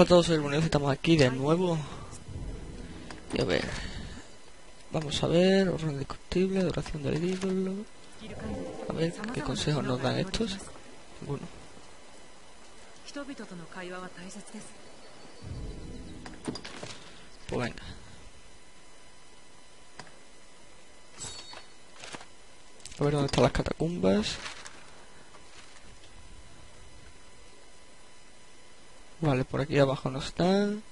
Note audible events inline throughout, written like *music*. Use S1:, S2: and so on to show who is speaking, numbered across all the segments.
S1: Hola a todos, soy el estamos aquí de nuevo. Y a ver. Vamos a ver, horror indiscutible, duración del ídolo. A ver, ¿qué consejos nos dan estos? Ninguno. Pues venga. A ver dónde están las catacumbas. Vale, por aquí abajo no están.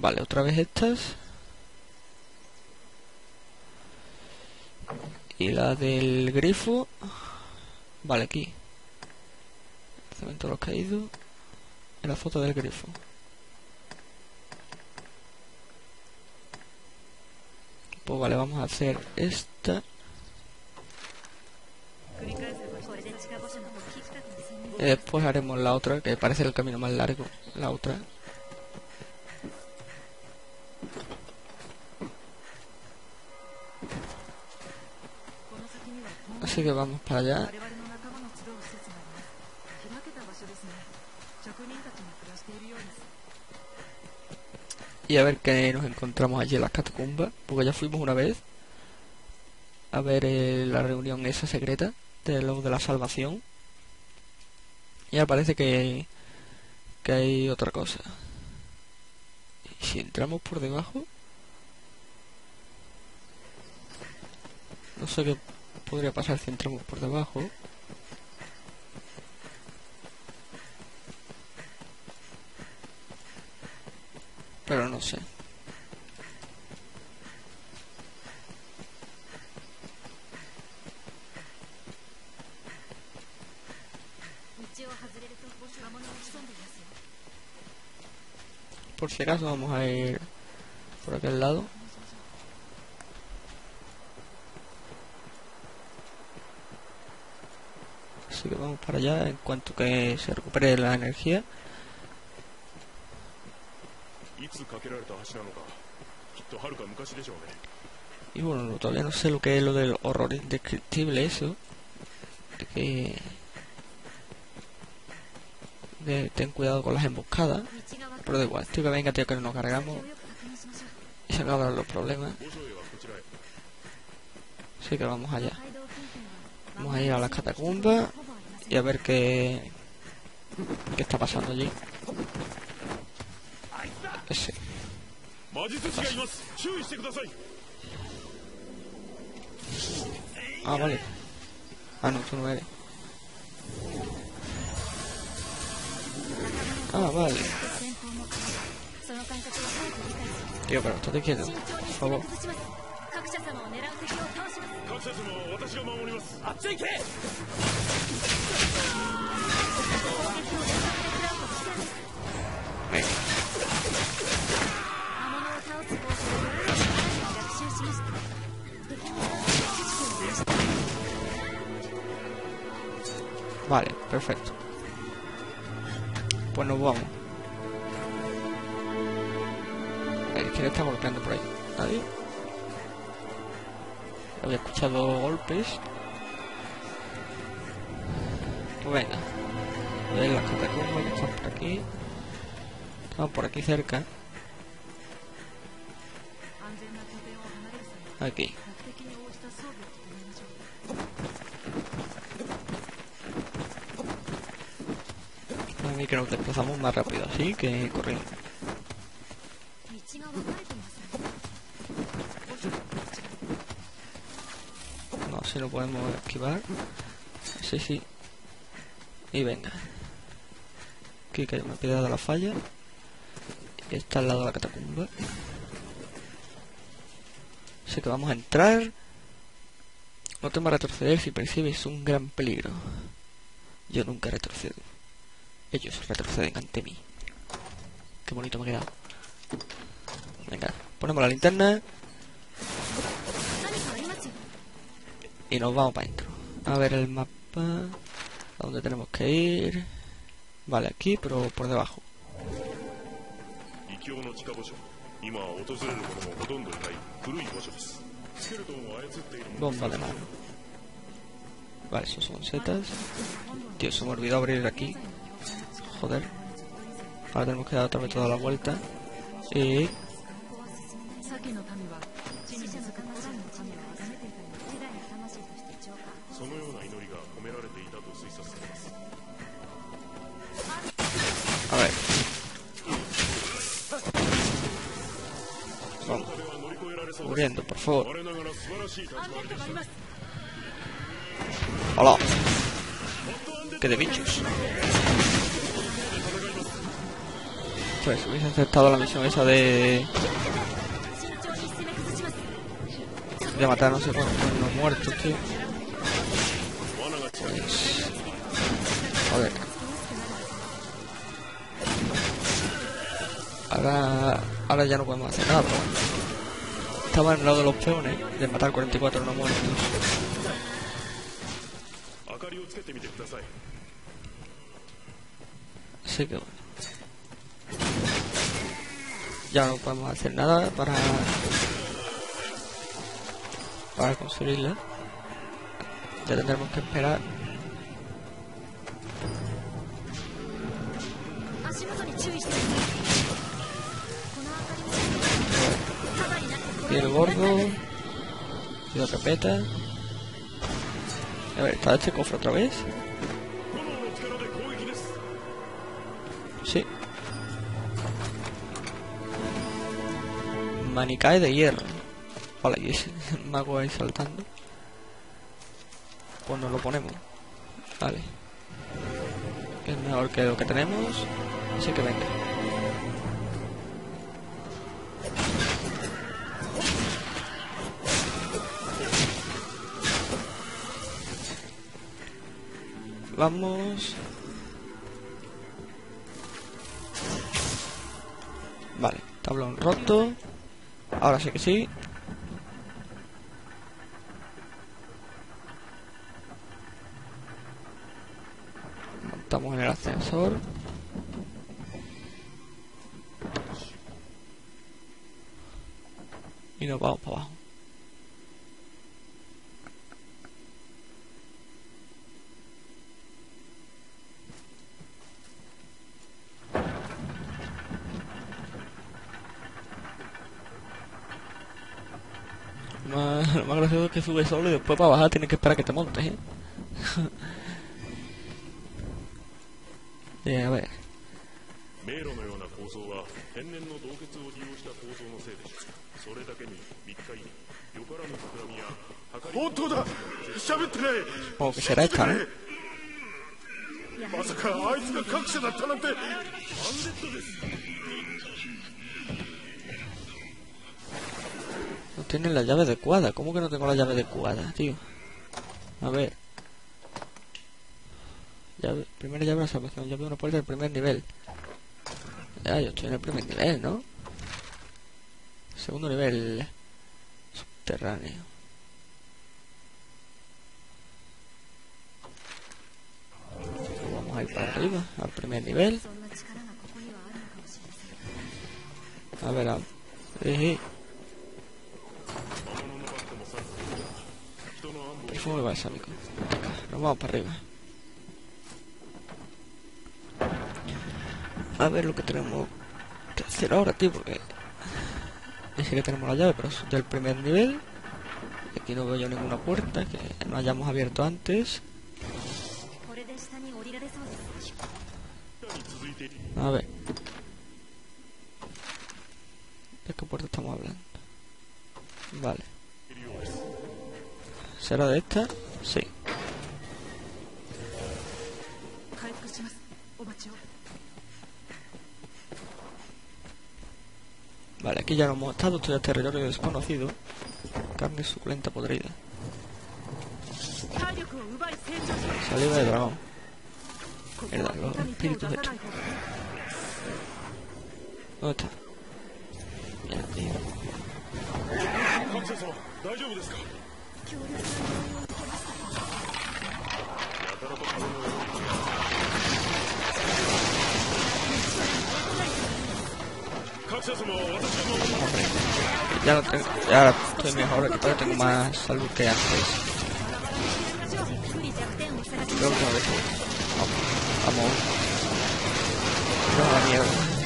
S1: Vale, otra vez estas. Y la del grifo. Vale, aquí. Cemento los caídos. En la foto del grifo. Pues vale, vamos a hacer esta. después haremos la otra, que parece el camino más largo, la otra. Así que vamos para allá. Y a ver qué nos encontramos allí en las catacumbas, porque ya fuimos una vez a ver eh, la reunión esa secreta de los de la salvación parece que, que hay otra cosa. ¿Y si entramos por debajo? No sé qué podría pasar si entramos por debajo. Pero no sé. En este caso vamos a ir por aquel lado así que vamos para allá en cuanto que se recupere la energía y bueno, todavía no sé lo que es lo del horror indescriptible eso ten cuidado con las emboscadas pero da igual. Tío, que venga, tío, que nos cargamos. Y se acabaron los problemas. Así que vamos allá. Vamos a ir a las catacumbas y a ver qué, qué está pasando allí. Ese. Ah, vale. Ah, no, tú no eres. Ah, vale. やい叩きうしあけはいた Vale, perfecto. Pues nos vamos. ¿Quién está golpeando por ahí? ¿Nadie? Había escuchado golpes. Pues venga. A ver las catacumbas que están por aquí. Estamos por aquí cerca. Aquí. A mí que nos desplazamos más rápido, así que corriendo. si lo podemos esquivar. Sí, sí. Y venga. Aquí que una piedra de la falla. está al lado de la catacumba. Así que vamos a entrar. No a retroceder si percibes un gran peligro. Yo nunca retrocedo. Ellos retroceden ante mí. Qué bonito me ha quedado. Venga, ponemos la linterna. y nos vamos para adentro. A ver el mapa, a dónde tenemos que ir. Vale, aquí, pero por debajo. Bomba de mano. Vale, esos son setas. Tío, se me olvidó abrir aquí. Joder. Ahora tenemos que dar otra vez toda la vuelta. Y... por favor. ¡Hola! ¡Qué de bichos! Pues hubiese aceptado la misión esa de... De matar no sé los muertos, tío. Pues, ahora... Ahora ya no podemos hacer nada, estaba en el lado de los peones de matar 44 no muertos. Así que bueno. Ya no podemos hacer nada para... Para construirla. Ya tendremos que esperar El gordo. la carpeta. A ver, ¿está este cofre otra vez? Sí. Manicae de hierro. Vale, y ese *laughs* mago ahí saltando. Pues nos lo ponemos. Vale. Es mejor que lo que tenemos. Así que venga. Vamos. Vale, tablón roto. Ahora sí que sí. Montamos en el ascensor. vamos para abajo. Lo más, gracioso es que sube solo y después para bajar tienes que esperar a que te montes, ¿eh? *laughs* a ver será esta, No tiene la llave adecuada. ¿Cómo que no tengo la llave adecuada, tío? A ver. Llave, primera llave de salvación. Llave de una puerta del primer nivel. Ya, yo estoy en el primer nivel, ¿no? Segundo nivel. Eh, subterráneo. Vamos a ir para arriba, al primer nivel. A ver, a... Eh, Perfume eh. Nos vamos para arriba. A ver lo que tenemos que hacer ahora, tío, porque y que tenemos la llave, pero es del primer nivel. Aquí no veo yo ninguna puerta que no hayamos abierto antes. A ver. ¿De qué puerta estamos hablando? Vale. ¿Será de esta? Sí. Vale, aquí ya no hemos estado, esto ya territorio desconocido. Carne suculenta podrida. Saliva de dragón. verdad, los espíritus estos. ¿Dónde está? Mierda, tío. Ya lo tengo, ya estoy mejor equipado, tengo más salud que antes. que Vamos. No,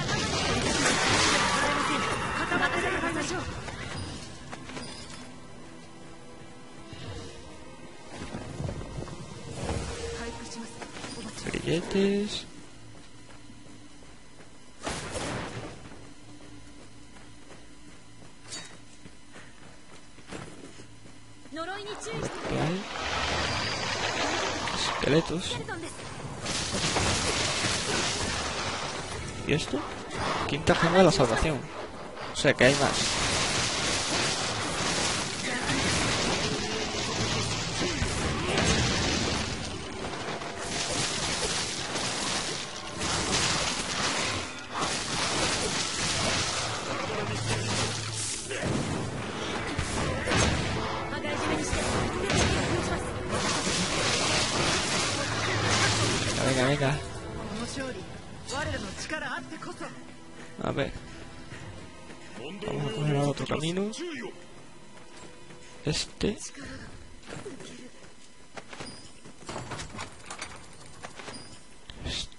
S1: la esqueletos. ¿Y esto? Quinta gema de la salvación. O sea que hay más.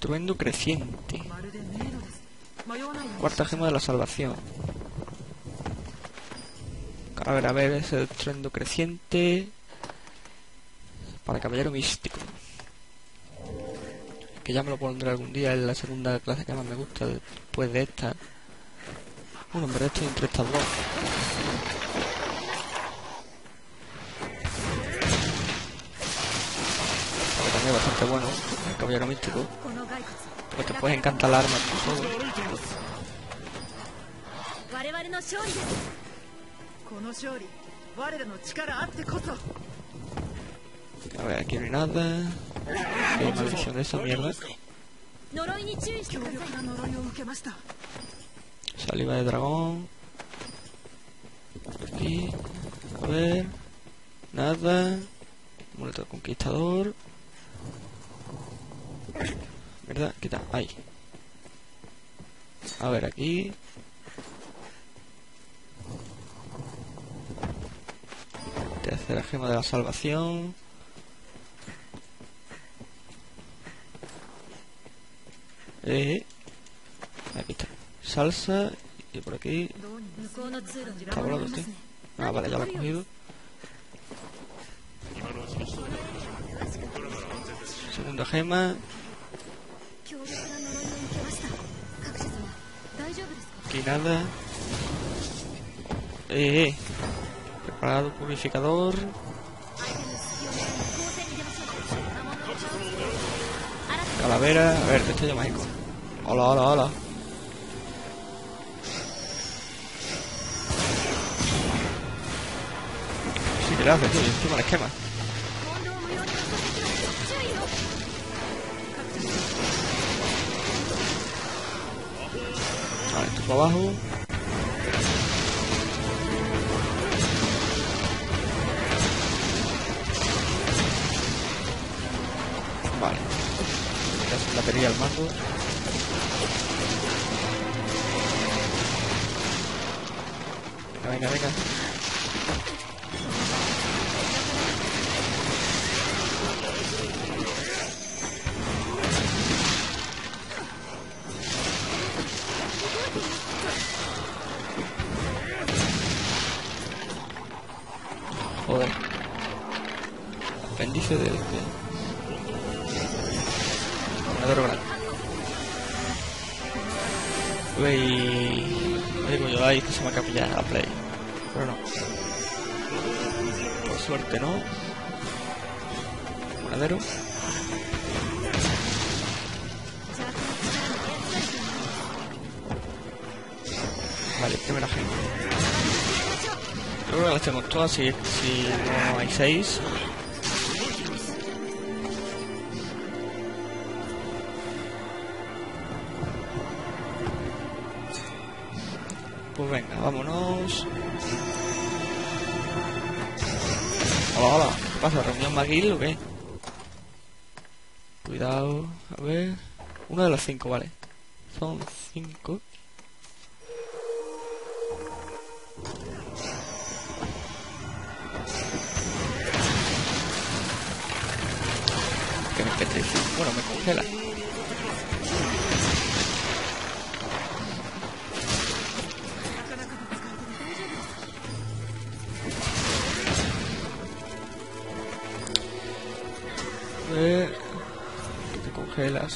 S1: truendo creciente. Cuarta gema de la salvación. A ver, a ver, ese truendo creciente. Para caballero místico. Que ya me lo pondré algún día en la segunda clase que más me gusta después de esta. un hombre, estoy entre estas dos. también es bastante bueno, el caballero místico. Porque puedes encantar el arma. A ver, aquí no hay nada. Hay maldición de esa mierda. Saliva de dragón. Aquí. A ver. Nada. Muerto conquistador. ¿verdad? ¿Qué tal? Ahí. A ver, aquí. Tercera gema de la salvación. Eh, aquí está. Salsa. Y por aquí. ¿Está volando usted? Ah, vale, ya lo he cogido. Segunda gema. Y nada. Eh, eh. Preparado purificador. Calavera. A ver, te de llamando. ¡Hola, Hola, hola, hola. Sí, gracias, tío. Encima les esquema. para abajo. Vale. La tenía al mazo venga, venga. Suerte, ¿no? Madero. Vale, primera gente. Yo creo que las tengo todas si, si no hay seis. Pues venga, vámonos. Hola, ¿qué pasa? ¿Reunión maguil o qué? Cuidado, a ver. Una de las cinco, vale. Son cinco. Que me petrifica. Bueno, me congela. A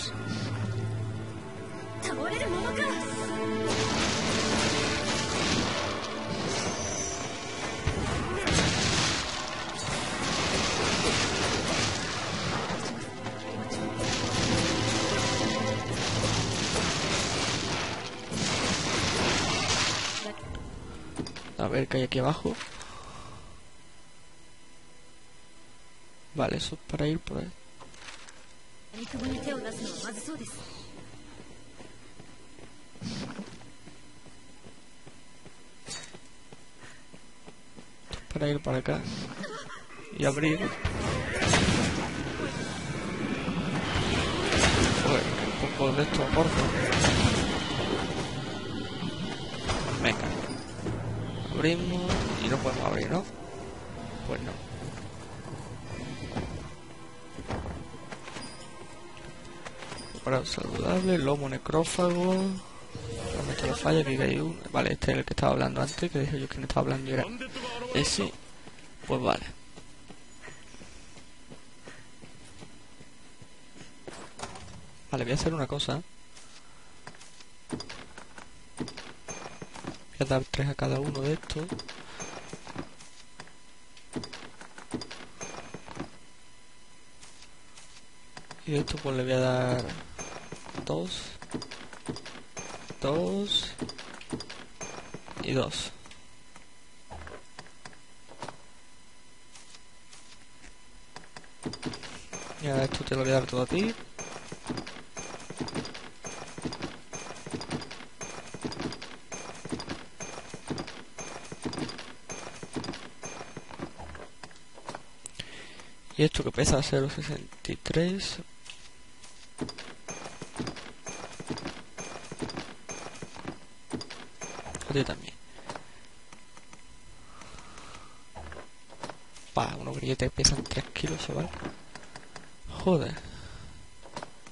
S1: ver qué hay aquí abajo. Vale, eso para ir por ahí para ir para acá y abrir Joder, un poco de esto por venga abrimos y no podemos abrir ¿no? pues no Ahora saludable, lomo necrófago. la Vale, este es el que estaba hablando antes, que dije yo que no estaba hablando y era ese. Pues vale. Vale, voy a hacer una cosa. ¿eh? Voy a dar tres a cada uno de estos. Y esto pues le voy a dar 2 2 y 2 ya esto te lo voy a dar todo a ti y esto que pesa 0.63 joder también. Pa, unos grilletes pesan 3 kilos, chaval. Joder.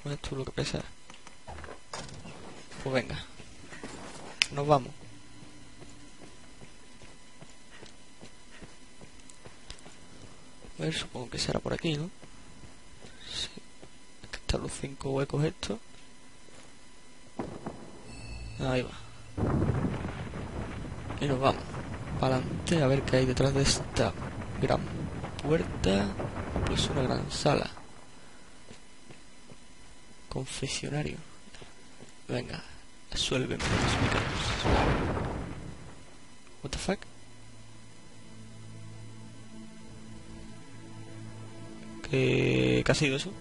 S1: No es tú lo que pesa. Pues venga. Nos vamos. A ver, supongo que será por aquí, ¿no? Sí. Aquí están los cinco huecos estos. Ahí va. Y nos vamos. Para adelante, a ver qué hay detrás de esta gran puerta. es pues una gran sala. Confesionario. Venga, suélveme los picaros What the fuck? ¿Qué, ha sido eso?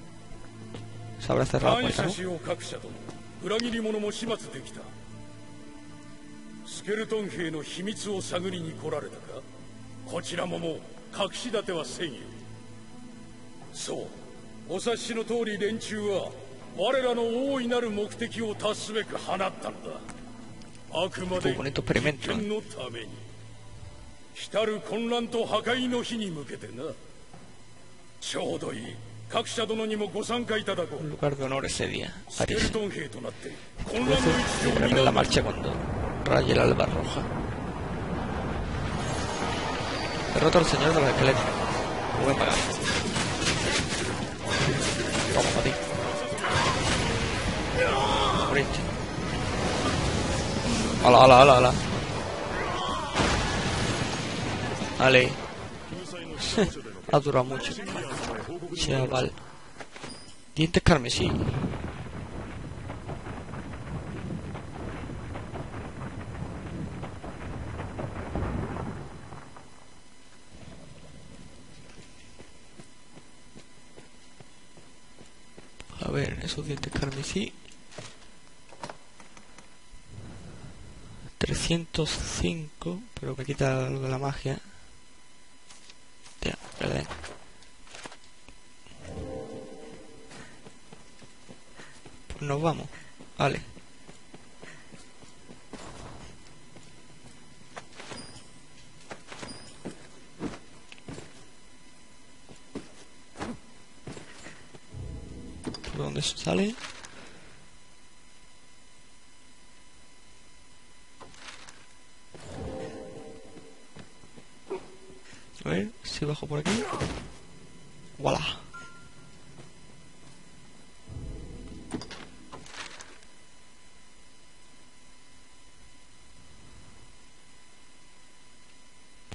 S1: Se habrá cerrado la puerta, スケルトン兵の秘密を探りに来られたかこちらももう隠し立てはせんよそうお察しの通り連中は我らの大いなる目的を達すべく放ったのだあくまで実験のために来る混乱と破壊の日に向けてなちょうどいい各社殿にもご参加いただこう。スケルトン兵となって混乱の一条を担う。raya el alba roja. Derrota al señor de los esqueletos. Lo voy a pagar. Vamos a ti. Moriste. Ala, ala, ala, ala. Ale. *laughs* ha durado mucho. Chaval. Dientes carmesí. ver esos dientes carmesí. 305, pero me quita de la magia. Ya, perdón. Pues nos vamos. Vale. ¿sale? A ver si bajo por aquí. voilà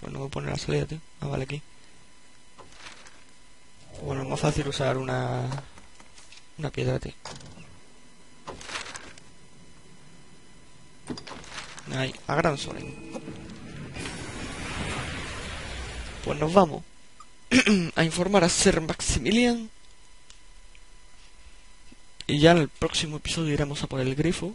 S1: Pues no a poner la salida, Ah, vale, aquí. Bueno, es más fácil usar una una piedra de Ahí, a gran sol. Pues nos vamos *clears throat* a informar a Sir Maximilian. Y ya en el próximo episodio iremos a por el grifo.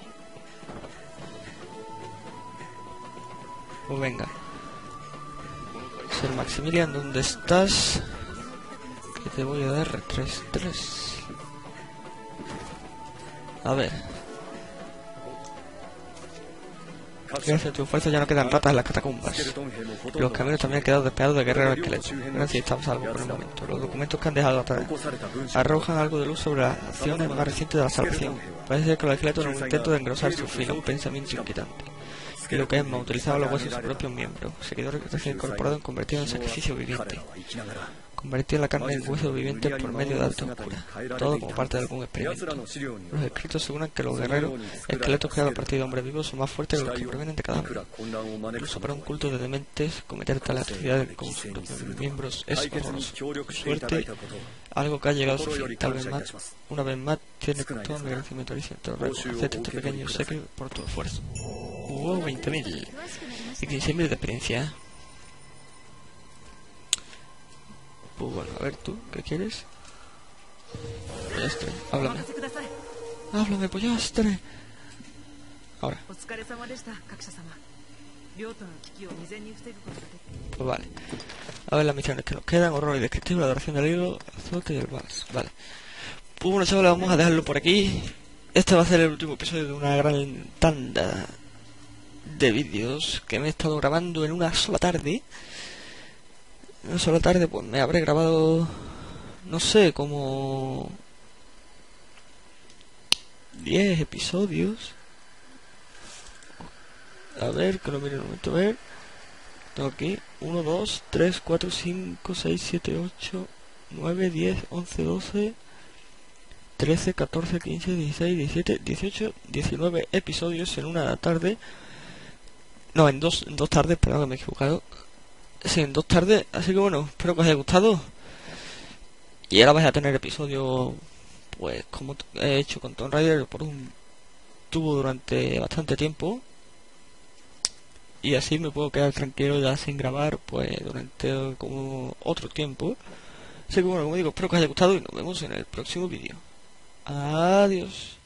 S1: Pues venga. Ser Maximilian, ¿dónde estás? Que te voy a dar 3-3. A ver. Gracias a tu fuerza ya no quedan ratas en las catacumbas. Los caminos también han quedado despejados de guerreros esqueletos. Gracias, estamos salvos por el momento. Los documentos que han dejado atrás arrojan algo de luz sobre las acciones más recientes de la salvación. Parece que los esqueletos en un intento de engrosar su Un pensamiento inquietante que lo que Emma utilizaba los huesos de su propio miembro, se que incorporado en convertido en sacrificio viviente. Convertía la carne en hueso viviente por medio de alta oscura, todo como parte de algún experimento. Los escritos aseguran que los guerreros, esqueletos creados a partir de hombres vivos, son más fuertes que los que provienen de cadáveres. Incluso para un culto de dementes, cometer tal actividad con sus miembros es horroroso. suerte, algo que ha llegado a su fin, tal vez más, una vez más, tiene todo mi agradecimiento al los reyes, este pequeño secreto por tu esfuerzo. 20.000 y 15.000 de experiencia. Pues bueno, a ver tú, ¿qué quieres? Pollastre, háblame. Háblame, pollastre. Ahora. Pues vale. A ver las misiones que nos quedan, horror y descriptivo, la adoración del hilo, azote y el vals. Vale. Pues bueno, chavales, vamos a dejarlo por aquí. Este va a ser el último episodio de una gran tanda de vídeos que me he estado grabando en una sola tarde. En una sola tarde pues me habré grabado, no sé, como 10 episodios. A ver, que lo mire un momento, a ver. Tengo aquí 1, 2, 3, 4, 5, 6, 7, 8, 9, 10, 11, 12, 13, 14, 15, 16, 17, 18, 19 episodios en una tarde. No, en dos, en dos tardes, perdón que me he equivocado. Sí, en dos tardes, así que bueno, espero que os haya gustado. Y ahora vais a tener episodio, pues como he hecho con Tomb Raider, por un tubo durante bastante tiempo. Y así me puedo quedar tranquilo ya sin grabar, pues durante como otro tiempo. Así que bueno, como digo, espero que os haya gustado y nos vemos en el próximo vídeo. Adiós.